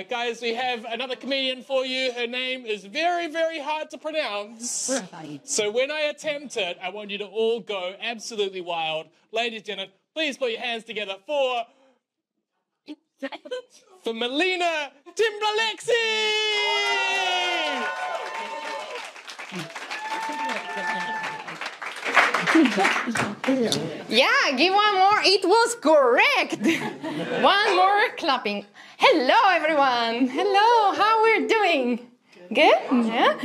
Uh, guys, we have another comedian for you. Her name is very, very hard to pronounce. So when I attempt it, I want you to all go absolutely wild. Ladies and gentlemen, please put your hands together for for Melina Timplalexi! Yeah, give one more. It was correct. one more clapping. Hello, everyone. Hello, how we're doing? Good? Yeah.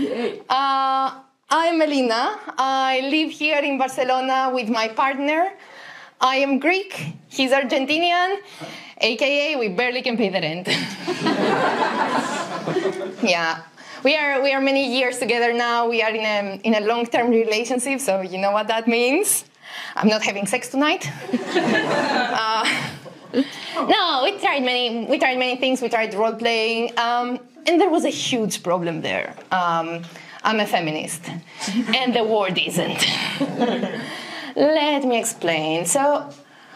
Uh, I'm Melina. I live here in Barcelona with my partner. I am Greek. He's Argentinian, aka we barely can pay the rent. yeah. We are, we are many years together now. We are in a, in a long term relationship, so you know what that means. I'm not having sex tonight. uh, no, we tried many. We tried many things. We tried role playing, um, and there was a huge problem there. Um, I'm a feminist, and the word isn't. Let me explain. So.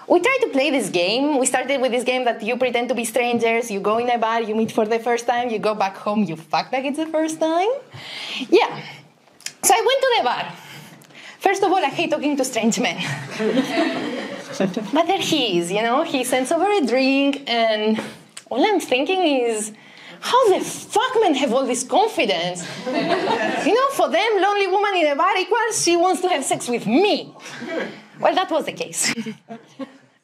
We tried to play this game. We started with this game that you pretend to be strangers, you go in a bar, you meet for the first time, you go back home, you fuck like it's the first time. Yeah. So I went to the bar. First of all, I hate talking to strange men. but there he is, you know, he sends over a drink, and all I'm thinking is, how the fuck men have all this confidence? you know, for them, lonely woman in a bar equals she wants to have sex with me. Well, that was the case.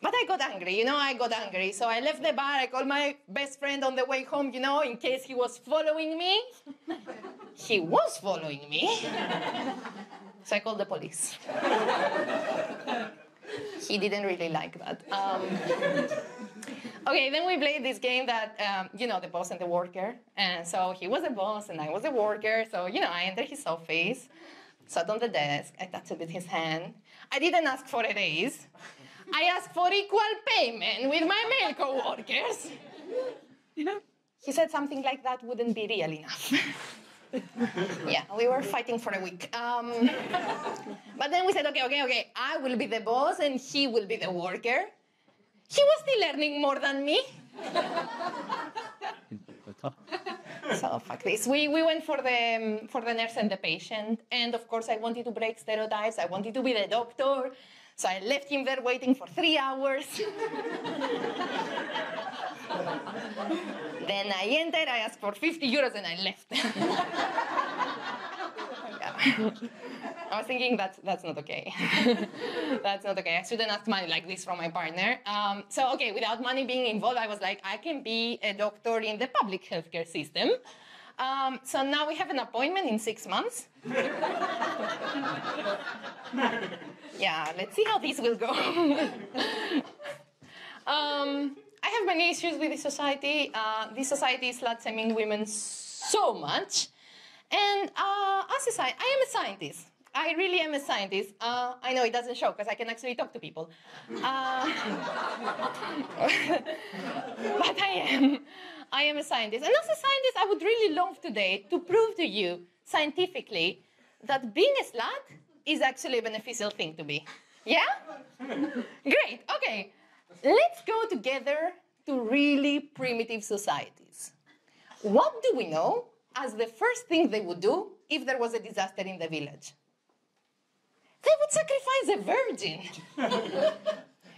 But I got angry, you know, I got angry. So I left the bar, I called my best friend on the way home, you know, in case he was following me. he was following me. So I called the police. he didn't really like that. Um, okay, then we played this game that, um, you know, the boss and the worker. And so he was the boss and I was the worker. So, you know, I entered his office, sat on the desk, I touched it with his hand. I didn't ask for a raise. I asked for equal payment with my male co-workers. He said something like that wouldn't be real enough. yeah, we were fighting for a week. Um, but then we said, okay, okay, okay, I will be the boss and he will be the worker. He was still learning more than me. so fuck this. We, we went for the um, for the nurse and the patient, and of course I wanted to break stereotypes. I wanted to be the doctor. So I left him there waiting for three hours. then I entered, I asked for 50 euros, and I left. I was thinking that's that's not okay. that's not okay. I shouldn't ask money like this from my partner. Um, so okay, without money being involved, I was like, I can be a doctor in the public healthcare system. Um, so now we have an appointment in six months. Yeah, let's see how this will go. um, I have many issues with this society. Uh, this society is slut shaming women so much. And uh, as a sci- I am a scientist. I really am a scientist. Uh, I know it doesn't show because I can actually talk to people. Uh, but I am. I am a scientist. And as a scientist, I would really love today to prove to you scientifically that being a slut is actually a beneficial thing to be. Yeah? Great. Okay. Let's go together to really primitive societies. What do we know as the first thing they would do if there was a disaster in the village? They would sacrifice a virgin.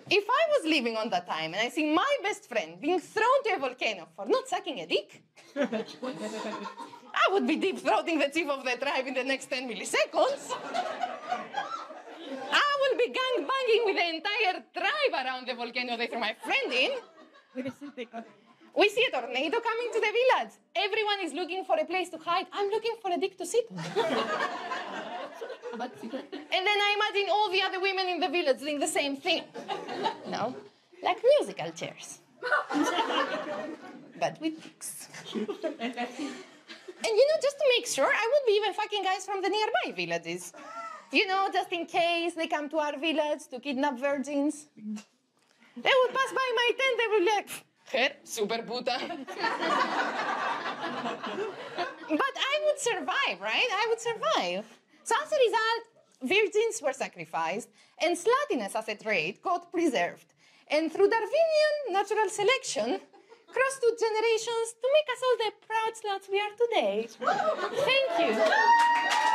if I was living on that time and I see my best friend being thrown to a volcano for not sucking a dick, I would be deep throating the chief of the tribe in the next 10 milliseconds. I will be gang banging with the entire tribe around the volcano they threw my friend in. We see a tornado coming to the village. Everyone is looking for a place to hide. I'm looking for a dick to sit on. and then I imagine all the other women in the village doing the same thing. No, like musical chairs. but with dicks. And you know, just to make sure, I would be even fucking guys from the nearby villages. You know, just in case they come to our village to kidnap virgins. They would pass by my tent, they would be like, her, super puta. but I would survive, right? I would survive. So as a result, virgins were sacrificed, and sluttiness as a trait got preserved. And through Darwinian natural selection, crossed two generations to make us all the proud sluts we are today. Thank you.